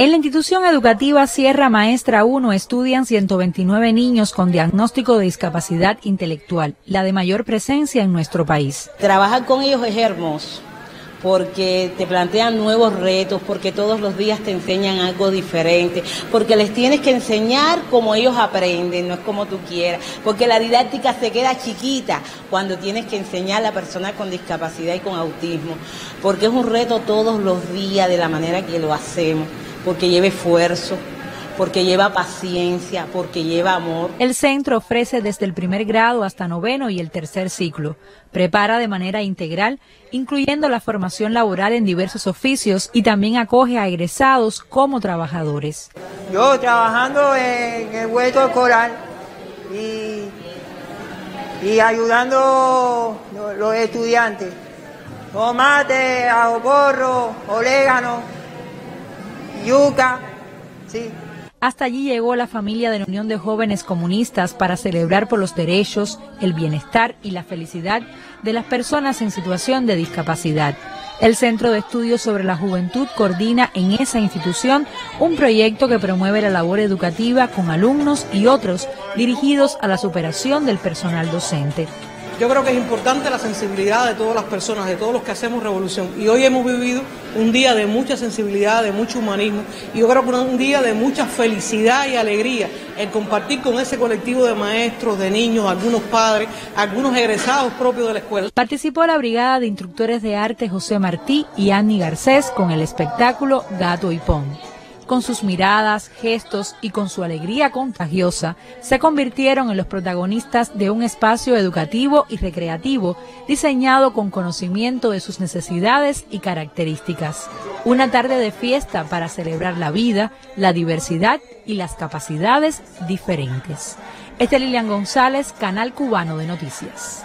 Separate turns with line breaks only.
En la institución educativa Sierra Maestra 1 estudian 129 niños con diagnóstico de discapacidad intelectual, la de mayor presencia en nuestro país.
Trabajar con ellos es hermoso porque te plantean nuevos retos, porque todos los días te enseñan algo diferente, porque les tienes que enseñar como ellos aprenden, no es como tú quieras, porque la didáctica se queda chiquita cuando tienes que enseñar a la persona con discapacidad y con autismo, porque es un reto todos los días de la manera que lo hacemos, porque lleva esfuerzo, porque lleva paciencia, porque lleva amor.
El centro ofrece desde el primer grado hasta noveno y el tercer ciclo. Prepara de manera integral, incluyendo la formación laboral en diversos oficios y también acoge a egresados como trabajadores.
Yo trabajando en el huerto coral y, ayudando a los estudiantes. Tomate, ajo orégano, yuca, sí.
Hasta allí llegó la familia de la Unión de Jóvenes Comunistas para celebrar por los derechos, el bienestar y la felicidad de las personas en situación de discapacidad. El Centro de Estudios sobre la Juventud coordina en esa institución un proyecto que promueve la labor educativa con alumnos y otros dirigidos a la superación del personal docente.
Yo creo que es importante la sensibilidad de todas las personas, de todos los que hacemos revolución. Y hoy hemos vivido un día de mucha sensibilidad, de mucho humanismo, y yo creo que un día de mucha felicidad y alegría en compartir con ese colectivo de maestros, de niños, algunos padres, algunos egresados propios de la escuela.
Participó la brigada de instructores de arte José Martí y Annie Garcés con el espectáculo Gato y Pon con sus miradas, gestos y con su alegría contagiosa, se convirtieron en los protagonistas de un espacio educativo y recreativo diseñado con conocimiento de sus necesidades y características. Una tarde de fiesta para celebrar la vida, la diversidad y las capacidades diferentes. Este es Lilian González, Canal Cubano de Noticias.